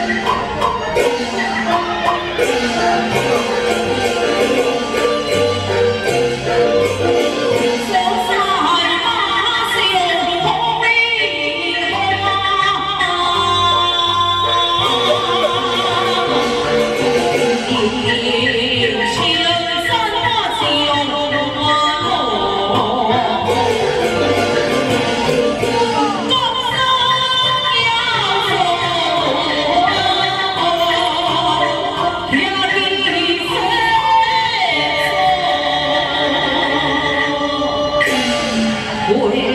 Amen. 뭐해?